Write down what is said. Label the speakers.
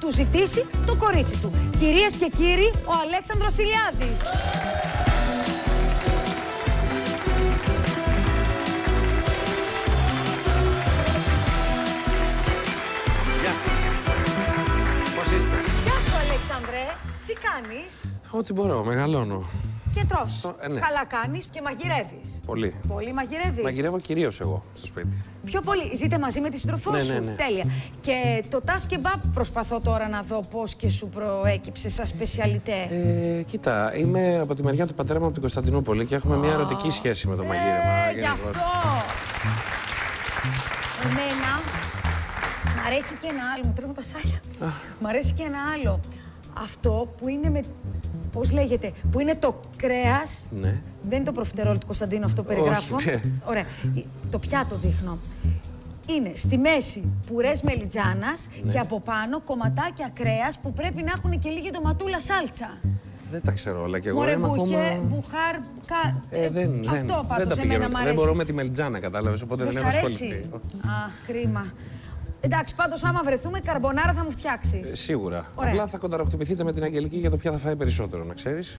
Speaker 1: του ζητήσει το κορίτσι του. Κυρίες και κύριοι, ο Αλέξανδρος Ηλιάδης.
Speaker 2: Γεια σας. Πώς είστε;
Speaker 1: Γεια σου Αλέξανδρε, τι κάνεις;
Speaker 2: Ό,τι μπορώ, μεγαλώνω.
Speaker 1: Και τρως.
Speaker 2: Στο- ε, ναι.
Speaker 1: Καλά κάνεις και μαγειρεύεις.
Speaker 2: Πολύ.
Speaker 1: Πολύ μαγειρεύεις.
Speaker 2: Μαγειρεύω κυρίως εγώ στο σπίτι.
Speaker 1: Πιο πολύ. Ζείτε μαζί με τη σύντροφό
Speaker 2: Ναι,
Speaker 1: σου.
Speaker 2: ναι, ναι.
Speaker 1: Τέλεια. Και το τας κεμπάπ προσπαθώ τώρα να δω πώς και σου προέκυψε σαν σπεσιαλιτέ.
Speaker 2: Ε, κοίτα, είμαι από τη μεριά του πατέρα μου από την Κωνσταντινούπολη και έχουμε μια ερωτική σχέση με το μαγείρεμα.
Speaker 1: Ε, γι'
Speaker 2: γενικώς.
Speaker 1: αυτό. Εμένα μ' αρέσει και ένα άλλο. Μου τρέχουν τα σάλια. Μ' αρέσει και ένα άλλο. Αυτό που είναι με. Πώς λέγεται, που είναι το κρέας.
Speaker 2: Ναι.
Speaker 1: Δεν είναι το προφιτερόλ του Κωνσταντίνου αυτό που περιγράφω.
Speaker 2: Όχι, ναι.
Speaker 1: Ωραία. Το πιάτο δείχνω. Είναι στη μέση πουρές μελιτζάνας
Speaker 2: Ναι.
Speaker 1: και από πάνω κομματάκια κρέας που πρέπει να έχουν και λίγη ντοματούλα σάλτσα.
Speaker 2: Δεν τα ξέρω όλα και εγώ
Speaker 1: Μωρέ
Speaker 2: είμαι
Speaker 1: μπουχέ,
Speaker 2: ακόμα...
Speaker 1: μπουχάρ, κα...
Speaker 2: Ε, δεν, δεν,
Speaker 1: αυτό πάντως
Speaker 2: δεν τα
Speaker 1: εμένα
Speaker 2: πηγαίνω.
Speaker 1: μ' αρέσει.
Speaker 2: Δεν μπορώ με τη μελιτζάνα, κατάλαβες, οπότε δεν,
Speaker 1: Δεν
Speaker 2: έχω
Speaker 1: σ' αρέσει;
Speaker 2: ασχοληθεί.
Speaker 1: Α, κρίμα. Εντάξει, πάντως άμα βρεθούμε, καρμπονάρα θα μου φτιάξεις.
Speaker 2: Ε, σίγουρα.
Speaker 1: Ωραία.
Speaker 2: Απλά θα κονταροχτυπηθείτε με την Αγγελική για το ποια θα φάει περισσότερο, να ξέρεις.